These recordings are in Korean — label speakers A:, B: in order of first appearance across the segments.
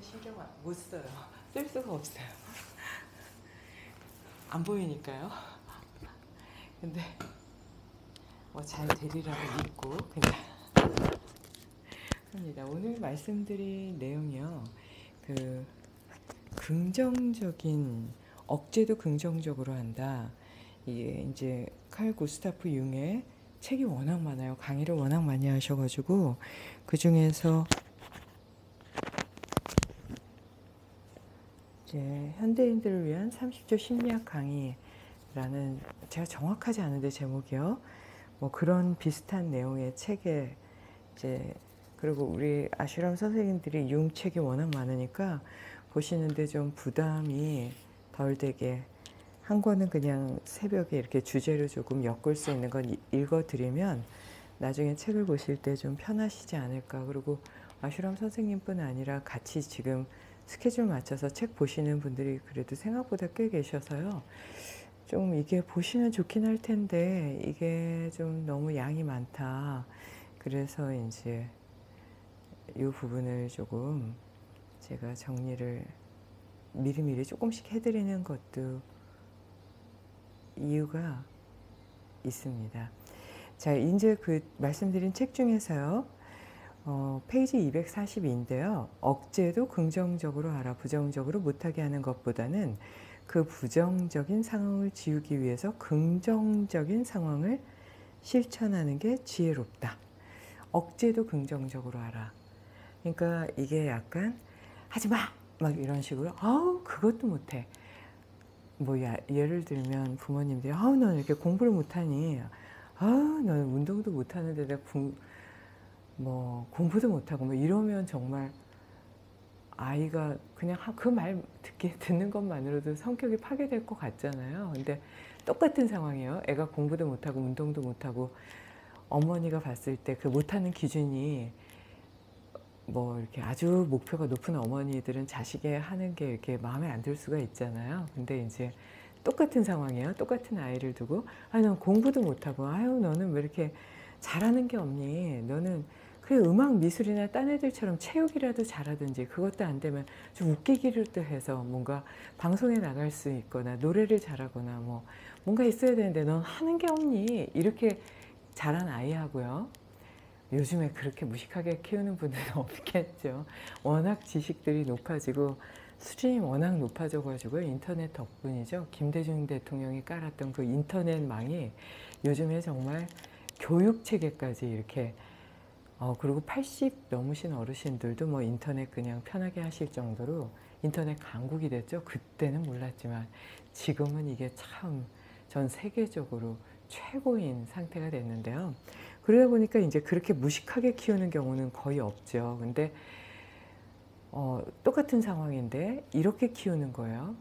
A: 때는 신경 안- 못 써요. 쓸 수가 없어요. 안 보이니까요. 근데 뭐 잘 되리라고 믿고 그냥 합니다. 오늘 말씀드린 내용이요. 그 긍정적인 억제도 긍정적으로 한다. 이게 이제 칼 구스타프 융의 책이 워낙 많아요. 강의를 워낙 많이 하셔가지고 그 중에서 이제 현대인들을 위한 30조 심리학 강의라는 제가 정확하지 않은데 제목이요. 뭐 그런 비슷한 내용의 책에 이제 그리고 우리 아슈람 선생님들이 융 책이 워낙 많으니까 보시는데 좀 부담이 덜 되게 한 권은 그냥 새벽에 이렇게 주제로 조금 엮을 수 있는 건 읽어드리면 나중에 책을 보실 때 좀 편하시지 않을까. 그리고 아슈람 선생님뿐 아니라 같이 지금 스케줄 맞춰서 책 보시는 분들이 그래도 생각보다 꽤 계셔서요. 좀 이게 보시면 좋긴 할 텐데 이게 좀 너무 양이 많다. 그래서 이제 이 부분을 조금 제가 정리를 미리미리 조금씩 해드리는 것도 이유가 있습니다. 자, 이제 그 말씀드린 책 중에서요. 어, 페이지 242인데요. 억제도 긍정적으로 알아 부정적으로 못하게 하는 것보다는 그 부정적인 상황을 지우기 위해서 긍정적인 상황을 실천하는 게 지혜롭다. 억제도 긍정적으로 알아. 그러니까 이게 약간 하지 마! 막 이런 식으로 아우 그것도 못해. 뭐 야, 예를 들면 부모님들이 아우 넌 이렇게 공부를 못하니 아우 넌 운동도 못하는데 내가 공, 뭐 공부도 못하고 뭐 이러면 정말 아이가 그냥 그 말 듣게 듣는 것만으로도 성격이 파괴될 것 같잖아요. 근데 똑같은 상황이에요. 애가 공부도 못하고 운동도 못하고 어머니가 봤을 때 그 못하는 기준이 뭐 이렇게 아주 목표가 높은 어머니들은 자식의 하는 게 이렇게 마음에 안 들 수가 있잖아요. 근데 이제 똑같은 상황이에요. 똑같은 아이를 두고 아, 넌 공부도 못하고 아유 너는 왜 이렇게 잘하는 게 없니? 너는 그래 음악 미술이나 딴 애들처럼 체육이라도 잘하든지 그것도 안 되면 좀 웃기기라도 해서 뭔가 방송에 나갈 수 있거나 노래를 잘하거나 뭐 뭔가 있어야 되는데 넌 하는 게 없니? 이렇게 자란 아이하고요. 요즘에 그렇게 무식하게 키우는 분들은 없겠죠. 워낙 지식들이 높아지고 수준이 워낙 높아져가지고 인터넷 덕분이죠. 김대중 대통령이 깔았던 그 인터넷망이 요즘에 정말 교육 체계까지 이렇게 어 그리고 80 넘으신 어르신들도 뭐 인터넷 그냥 편하게 하실 정도로 인터넷 강국이 됐죠. 그때는 몰랐지만 지금은 이게 참 전 세계적으로 최고인 상태가 됐는데요. 그러다 보니까 이제 그렇게 무식하게 키우는 경우는 거의 없죠. 근데 어, 똑같은 상황인데 이렇게 키우는 거예요.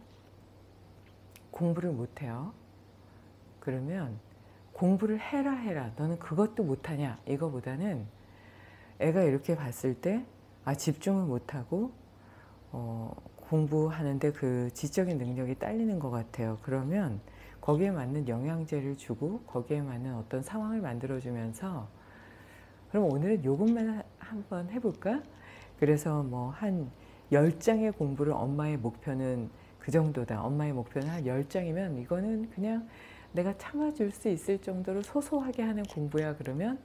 A: 공부를 못해요. 그러면 공부를 해라 해라. 너는 그것도 못하냐. 이거보다는 애가 이렇게 봤을 때 아, 집중을 못하고 어, 공부하는데 그 지적인 능력이 딸리는 것 같아요. 그러면 거기에 맞는 영양제를 주고 거기에 맞는 어떤 상황을 만들어주면서 그럼 오늘은 요것만 한번 해볼까? 그래서 뭐 한 10장의 공부를 엄마의 목표는 그 정도다. 엄마의 목표는 한 10장이면 이거는 그냥 내가 참아줄 수 있을 정도로 소소하게 하는 공부야 그러면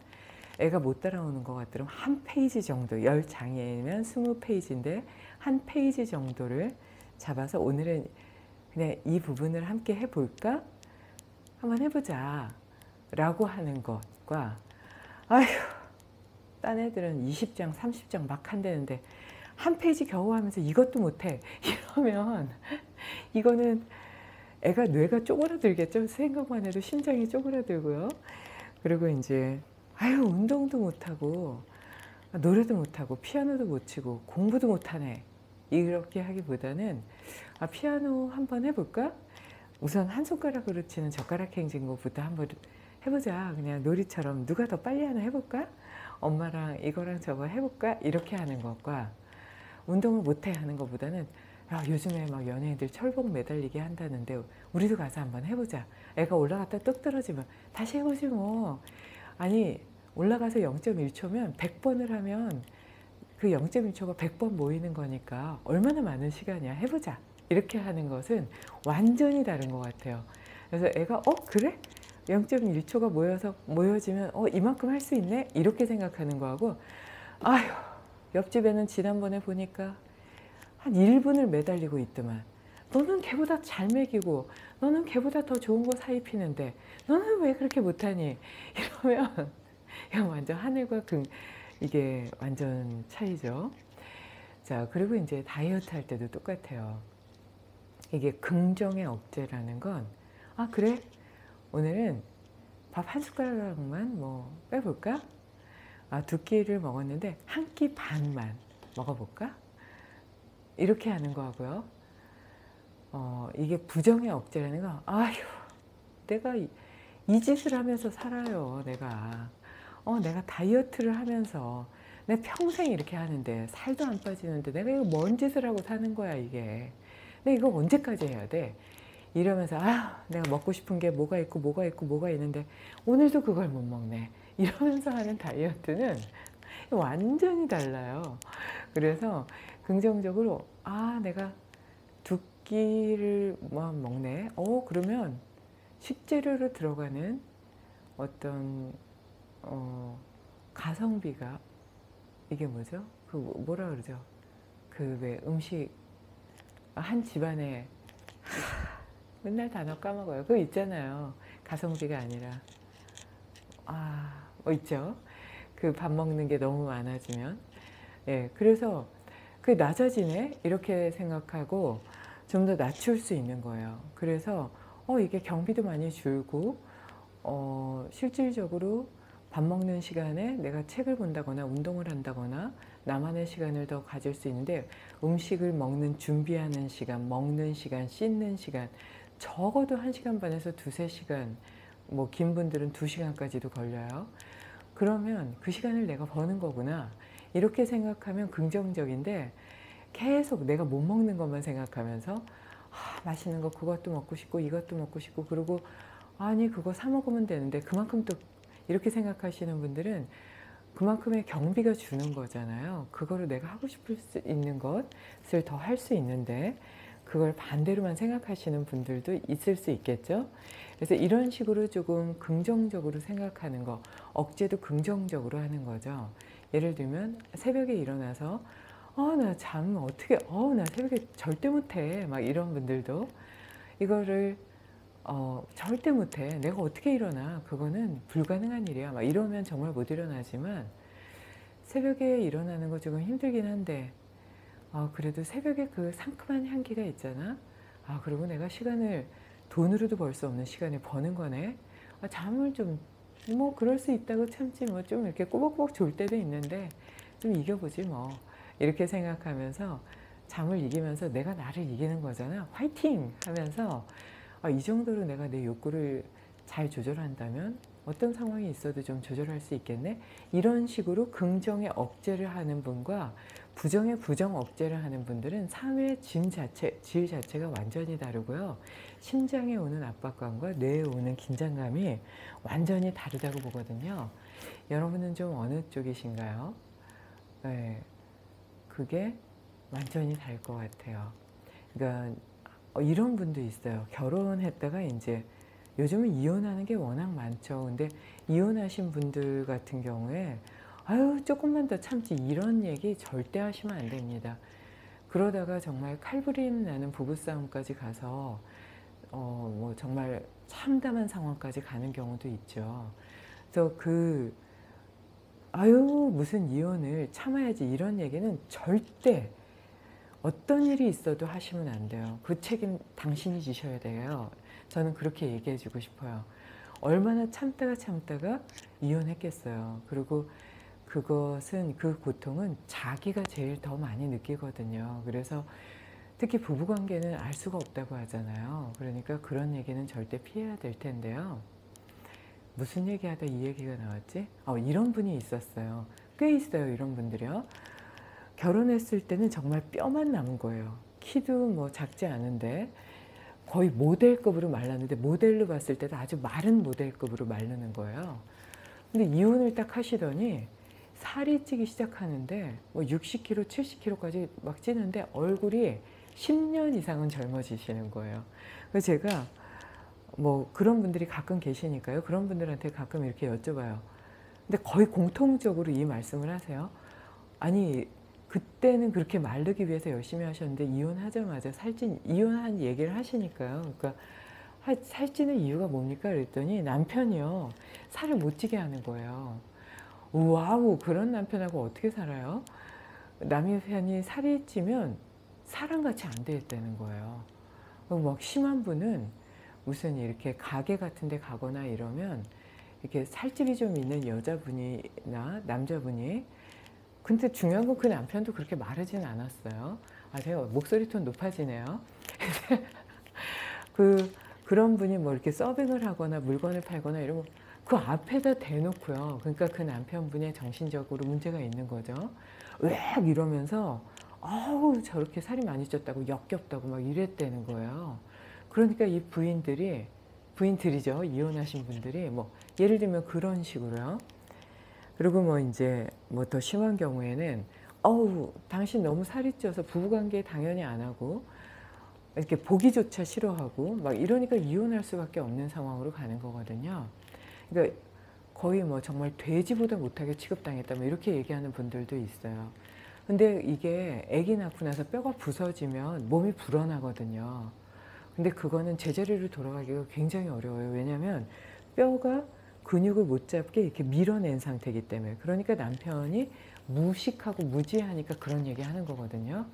A: 애가 못 따라오는 것 같더라면 한 페이지 정도 10장이면 20페이지인데 한 페이지 정도를 잡아서 오늘은 그냥 이 부분을 함께 해볼까? 한번 해보자 라고 하는 것과 아휴 딴 애들은 20장 30장 막 한다는데 한 페이지 겨우 하면서 이것도 못해. 이러면 이거는 애가 뇌가 쪼그라들겠죠? 생각만 해도 심장이 쪼그라들고요. 그리고 이제 아유 운동도 못하고 노래도 못하고 피아노도 못 치고 공부도 못하네 이렇게 하기보다는 아, 피아노 한번 해볼까? 우선 한 손가락으로 치는 젓가락 행진곡부터 한번 해보자. 그냥 놀이처럼 누가 더 빨리 하나 해볼까? 엄마랑 이거랑 저거 해볼까? 이렇게 하는 것과 운동을 못해 하는 것보다는 야, 요즘에 막 연예인들 철봉 매달리기 한다는데 우리도 가서 한번 해보자. 애가 올라갔다 뚝 떨어지면 다시 해보지 뭐. 아니 올라가서 0.1초면 100번을 하면 그그 0.1초가 100번 모이는 거니까 얼마나 많은 시간이야? 해보자. 이렇게 하는 것은 완전히 다른 것 같아요. 그래서 애가 어? 그래? 0.1초가 모여서 모여지면 어? 이만큼 할 수 있네? 이렇게 생각하는 거하고 아휴 옆집에는 지난번에 보니까 한 1분을 매달리고 있더만. 너는 걔보다 잘 먹이고 너는 걔보다 더 좋은 거 사입히는데 너는 왜 그렇게 못하니? 이러면 이거 완전 하늘과 금. 이게 완전 차이죠. 자 그리고 이제 다이어트 할 때도 똑같아요. 이게 긍정의 억제라는 건 아 그래? 오늘은 밥 한 숟가락만 뭐 빼볼까? 아, 두 끼를 먹었는데 한 끼 반만 먹어볼까? 이렇게 하는 거하고요. 어, 이게 부정의 억제라는 거 아휴 내가 이, 이 짓을 하면서 살아요 내가 어, 내가 다이어트를 하면서 내 평생 이렇게 하는데 살도 안 빠지는데 내가 이거 뭔 짓을 하고 사는 거야 이게. 내가 이거 언제까지 해야 돼? 이러면서 아 내가 먹고 싶은 게 뭐가 있고 뭐가 있고 뭐가 있는데 오늘도 그걸 못 먹네. 이러면서 하는 다이어트는 완전히 달라요. 그래서 긍정적으로 아 내가 두 끼를 뭐 먹네? 어 그러면 식재료로 들어가는 어떤 어, 가성비가 이게 뭐죠 그 뭐라 그러죠 그 왜 음식 한 집안에 맨날 단어 까먹어요. 그거 있잖아요. 가성비가 아니라 아, 뭐 있죠. 그 밥 먹는 게 너무 많아지면 예, 그래서 그 낮아지네 이렇게 생각하고 좀 더 낮출 수 있는 거예요. 그래서 어 이게 경비도 많이 줄고 어 실질적으로 밥 먹는 시간에 내가 책을 본다거나 운동을 한다거나 나만의 시간을 더 가질 수 있는데 음식을 먹는 준비하는 시간, 먹는 시간, 씻는 시간 적어도 1시간 반에서 2, 3시간 뭐 긴 분들은 2시간까지도 걸려요. 그러면 그 시간을 내가 버는 거구나. 이렇게 생각하면 긍정적인데 계속 내가 못 먹는 것만 생각하면서 아, 맛있는 거 그것도 먹고 싶고 이것도 먹고 싶고 그리고 아니 그거 사 먹으면 되는데 그만큼 또 이렇게 생각하시는 분들은 그만큼의 경비가 주는 거잖아요. 그거를 내가 하고 싶을 수 있는 것을 더 할 수 있는데 그걸 반대로만 생각하시는 분들도 있을 수 있겠죠. 그래서 이런 식으로 조금 긍정적으로 생각하는 거, 억제도 긍정적으로 하는 거죠. 예를 들면 새벽에 일어나서 어, 나 잠 어떻게, 어, 나 새벽에 절대 못해. 막 이런 분들도 이거를 어, 절대 못해. 내가 어떻게 일어나. 그거는 불가능한 일이야. 막 이러면 정말 못 일어나지만 새벽에 일어나는 거 조금 힘들긴 한데 아, 그래도 새벽에 그 상큼한 향기가 있잖아. 아, 그리고 내가 시간을 돈으로도 벌 수 없는 시간을 버는 거네. 아, 잠을 좀, 뭐, 그럴 수 있다고 참지, 뭐, 좀 이렇게 꼬박꼬박 졸 때도 있는데, 좀 이겨보지, 뭐. 이렇게 생각하면서 잠을 이기면서 내가 나를 이기는 거잖아. 화이팅! 하면서, 아, 이 정도로 내가 내 욕구를 잘 조절한다면 어떤 상황이 있어도 좀 조절할 수 있겠네? 이런 식으로 긍정의 억제를 하는 분과 부정의 부정 억제를 하는 분들은 삶의 질, 자체, 질 자체가 완전히 다르고요. 심장에 오는 압박감과 뇌에 오는 긴장감이 완전히 다르다고 보거든요. 여러분은 좀 어느 쪽이신가요? 네, 그게 완전히 다를 것 같아요. 그러니까 어, 이런 분도 있어요. 결혼했다가 이제 요즘은 이혼하는 게 워낙 많죠. 근데 이혼하신 분들 같은 경우에 아유 조금만 더 참지 이런 얘기 절대 하시면 안 됩니다. 그러다가 정말 칼부림 나는 부부싸움까지 가서 어 뭐 정말 참담한 상황까지 가는 경우도 있죠. 그래서 그 아유 무슨 이혼을 참아야지 이런 얘기는 절대 어떤 일이 있어도 하시면 안 돼요. 그 책임 당신이 지셔야 돼요. 저는 그렇게 얘기해 주고 싶어요. 얼마나 참다가 참다가 이혼했겠어요. 그리고 그것은 그 고통은 자기가 제일 더 많이 느끼거든요. 그래서 특히 부부관계는 알 수가 없다고 하잖아요. 그러니까 그런 얘기는 절대 피해야 될 텐데요. 무슨 얘기하다 이 얘기가 나왔지? 어, 이런 분이 있었어요. 꽤 있어요. 이런 분들이요. 결혼했을 때는 정말 뼈만 남은 거예요. 키도 뭐 작지 않은데 거의 모델급으로 말랐는데 모델로 봤을 때도 아주 마른 모델급으로 마르는 거예요. 근데 이혼을 딱 하시더니 살이 찌기 시작하는데 뭐 60kg, 70kg까지 막 찌는데 얼굴이 10년 이상은 젊어지시는 거예요. 그래서 제가 뭐 그런 분들이 가끔 계시니까요. 그런 분들한테 가끔 이렇게 여쭤봐요. 근데 거의 공통적으로 이 말씀을 하세요. 아니 그때는 그렇게 마르기 위해서 열심히 하셨는데 이혼하자마자 살찐 이혼한 얘기를 하시니까요. 그러니까 살찌는 이유가 뭡니까? 그랬더니 남편이요 살을 못 찌게 하는 거예요. 와우 그런 남편하고 어떻게 살아요? 남편이 살이 찌면 사람같이 안 되겠다는 거예요. 막 심한 분은 무슨 이렇게 가게 같은 데 가거나 이러면 이렇게 살집이 좀 있는 여자분이나 남자분이 근데 중요한 건 그 남편도 그렇게 마르진 않았어요. 아세요? 목소리 톤 높아지네요. 그 그런 분이 뭐 이렇게 서빙을 하거나 물건을 팔거나 이러면 그 앞에다 대놓고요. 그러니까 그 남편분의 정신적으로 문제가 있는 거죠. 으악 이러면서 아우 저렇게 살이 많이 쪘다고 역겹다고 막 이랬다는 거예요. 그러니까 이 부인들이 부인들이죠. 이혼하신 분들이 뭐 예를 들면 그런 식으로요. 그리고 뭐 이제 뭐 더 심한 경우에는 어우 당신 너무 살이 쪄서 부부관계 당연히 안 하고 이렇게 보기조차 싫어하고 막 이러니까 이혼할 수밖에 없는 상황으로 가는 거거든요. 그러니까 거의 뭐 정말 돼지보다 못하게 취급당했다 뭐 이렇게 얘기하는 분들도 있어요. 근데 이게 아기 낳고 나서 뼈가 부서지면 몸이 불어나거든요. 근데 그거는 제자리로 돌아가기가 굉장히 어려워요. 왜냐하면 뼈가 근육을 못 잡게 이렇게 밀어낸 상태이기 때문에 그러니까 남편이 무식하고 무지하니까 그런 얘기 하는 거거든요.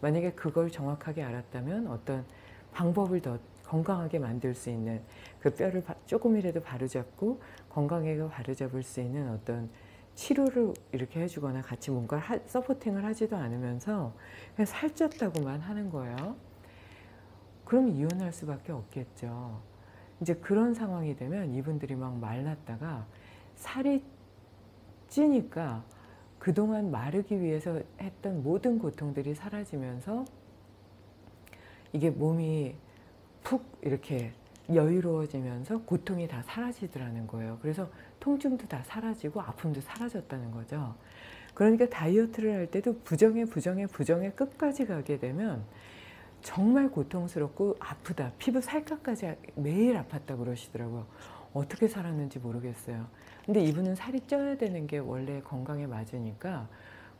A: 만약에 그걸 정확하게 알았다면 어떤 방법을 더 건강하게 만들 수 있는 그 뼈를 조금이라도 바로잡고 건강하게 바로잡을 수 있는 어떤 치료를 이렇게 해주거나 같이 뭔가 하, 서포팅을 하지도 않으면서 그냥 살쪘다고만 하는 거예요. 그럼 이혼할 수밖에 없겠죠. 이제 그런 상황이 되면 이분들이 막 말랐다가 살이 찌니까 그동안 마르기 위해서 했던 모든 고통들이 사라지면서 이게 몸이 푹 이렇게 여유로워지면서 고통이 다 사라지더라는 거예요. 그래서 통증도 다 사라지고 아픔도 사라졌다는 거죠. 그러니까 다이어트를 할 때도 부정에 부정에 부정에 끝까지 가게 되면 정말 고통스럽고 아프다. 피부 살갗까지 매일 아팠다 그러시더라고요. 어떻게 살았는지 모르겠어요. 근데 이분은 살이 쪄야 되는 게 원래 건강에 맞으니까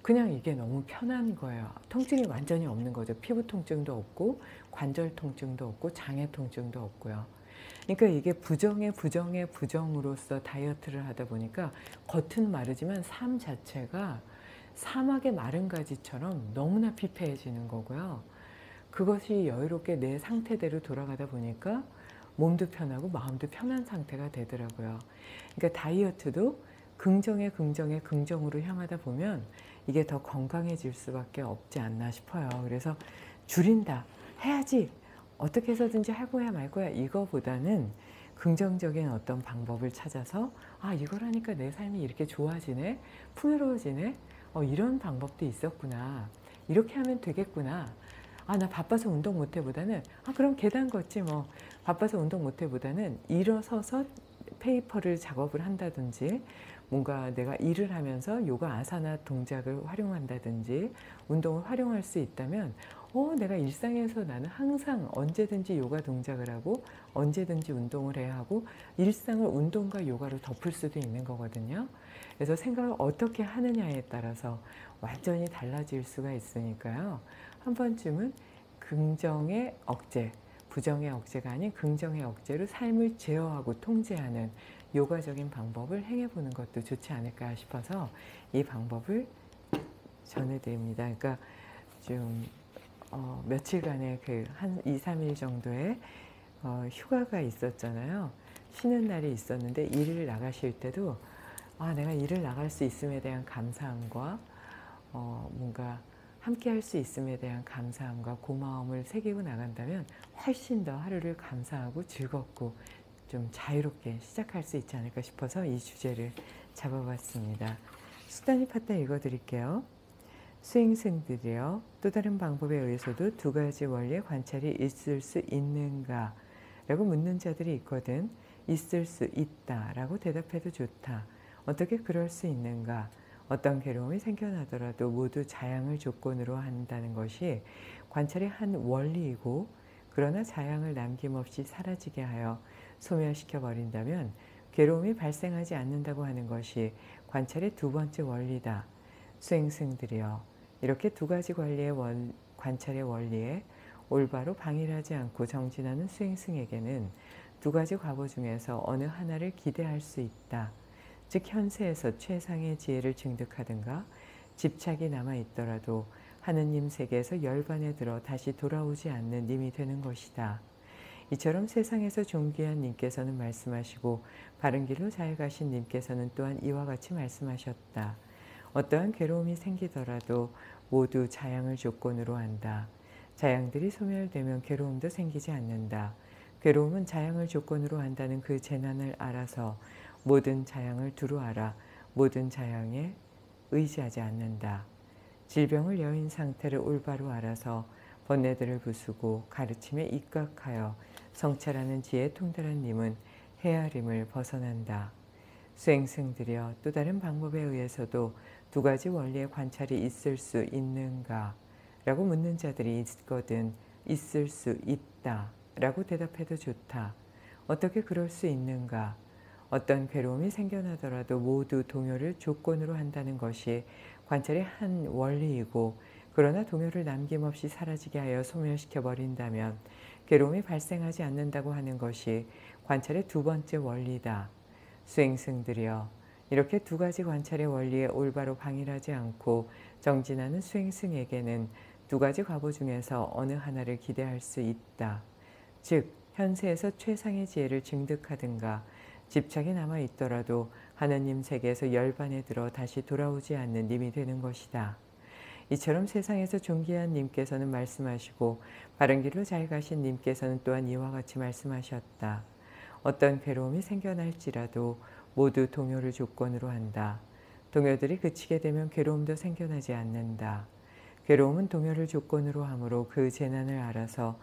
A: 그냥 이게 너무 편한 거예요. 통증이 완전히 없는 거죠. 피부 통증도 없고 관절 통증도 없고 장애 통증도 없고요. 그러니까 이게 부정의 부정의 부정으로서 다이어트를 하다 보니까 겉은 마르지만 삶 자체가 사막의 마른 가지처럼 너무나 피폐해지는 거고요. 그것이 여유롭게 내 상태대로 돌아가다 보니까 몸도 편하고 마음도 편한 상태가 되더라고요. 그러니까 다이어트도 긍정에 긍정에 긍정으로 향하다 보면 이게 더 건강해질 수밖에 없지 않나 싶어요. 그래서 줄인다. 해야지. 어떻게 해서든지 하고야 말 거야. 이거보다는 긍정적인 어떤 방법을 찾아서 아 이걸 하니까 내 삶이 이렇게 좋아지네. 풍요로워지네. 어, 이런 방법도 있었구나. 이렇게 하면 되겠구나. 아, 나 바빠서 운동 못해 보다는, 아, 그럼 계단 걷지 뭐. 바빠서 운동 못해 보다는 일어서서 페이퍼를 작업을 한다든지, 뭔가 내가 일을 하면서 요가 아사나 동작을 활용한다든지, 운동을 활용할 수 있다면, 어, 내가 일상에서 나는 항상 언제든지 요가 동작을 하고, 언제든지 운동을 해야 하고, 일상을 운동과 요가로 덮을 수도 있는 거거든요. 그래서 생각을 어떻게 하느냐에 따라서 완전히 달라질 수가 있으니까요. 한 번쯤은 긍정의 억제, 부정의 억제가 아닌 긍정의 억제로 삶을 제어하고 통제하는 요가적인 방법을 행해보는 것도 좋지 않을까 싶어서 이 방법을 전해드립니다. 그러니까 좀 어, 며칠간의 그한 2, 3일 정도의 어, 휴가가 있었잖아요. 쉬는 날이 있었는데 일을 나가실 때도 아 내가 일을 나갈 수 있음에 대한 감사함과 어, 뭔가 함께 할 수 있음에 대한 감사함과 고마움을 새기고 나간다면 훨씬 더 하루를 감사하고 즐겁고 좀 자유롭게 시작할 수 있지 않을까 싶어서 이 주제를 잡아봤습니다. 수단이 팠다 읽어드릴게요. 수행생들이여 또 다른 방법에 의해서도 두 가지 원리의 관찰이 있을 수 있는가 라고 묻는 자들이 있거든 있을 수 있다 라고 대답해도 좋다 어떻게 그럴 수 있는가 어떤 괴로움이 생겨나더라도 모두 자양을 조건으로 한다는 것이 관찰의 한 원리이고 그러나 자양을 남김없이 사라지게 하여 소멸시켜 버린다면 괴로움이 발생하지 않는다고 하는 것이 관찰의 두 번째 원리다. 수행승들이여 이렇게 두 가지 관리의 원, 관찰의 원리에 올바로 방일하지 않고 정진하는 수행승에게는 두 가지 과보 중에서 어느 하나를 기대할 수 있다. 즉 현세에서 최상의 지혜를 증득하든가 집착이 남아 있더라도 하느님 세계에서 열반에 들어 다시 돌아오지 않는 님이 되는 것이다. 이처럼 세상에서 존귀한 님께서는 말씀하시고 바른 길로 잘 가신 님께서는 또한 이와 같이 말씀하셨다. 어떠한 괴로움이 생기더라도 모두 자양을 조건으로 한다. 자양들이 소멸되면 괴로움도 생기지 않는다. 괴로움은 자양을 조건으로 한다는 그 재난을 알아서 모든 자양을 두루 알아 모든 자양에 의지하지 않는다. 질병을 여인 상태를 올바로 알아서 번뇌들을 부수고 가르침에 입각하여 성찰하는 지혜 통달한 님은 헤아림을 벗어난다. 수행승들이여 또 다른 방법에 의해서도 두 가지 원리의 관찰이 있을 수 있는가? 라고 묻는 자들이 있거든 있을 수 있다 라고 대답해도 좋다. 어떻게 그럴 수 있는가? 어떤 괴로움이 생겨나더라도 모두 동요를 조건으로 한다는 것이 관찰의 한 원리이고 그러나 동요를 남김없이 사라지게 하여 소멸시켜 버린다면 괴로움이 발생하지 않는다고 하는 것이 관찰의 두 번째 원리다. 수행승들이여 이렇게 두 가지 관찰의 원리에 올바로 방일하지 않고 정진하는 수행승에게는 두 가지 과보 중에서 어느 하나를 기대할 수 있다. 즉 현세에서 최상의 지혜를 증득하든가 집착이 남아 있더라도 하느님 세계에서 열반에 들어 다시 돌아오지 않는 님이 되는 것이다. 이처럼 세상에서 존귀한 님께서는 말씀하시고 바른 길로 잘 가신 님께서는 또한 이와 같이 말씀하셨다. 어떤 괴로움이 생겨날지라도 모두 동요를 조건으로 한다. 동요들이 그치게 되면 괴로움도 생겨나지 않는다. 괴로움은 동요를 조건으로 하므로 그 재난을 알아서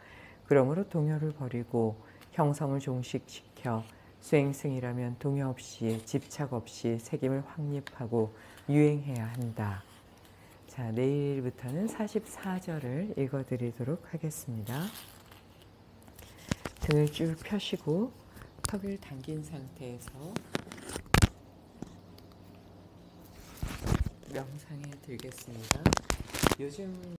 A: 그러므로 동요를 버리고 형성을 종식시켜 수행승이라면 동요 없이 집착 없이 책임을 확립하고 유행해야 한다. 자, 내일부터는 44절을 읽어드리도록 하겠습니다. 등을 쭉 펴시고 턱을 당긴 상태에서 명상에 들겠습니다. 요즘